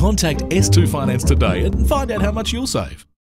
Contact S2 Finance today and find out how much you'll save.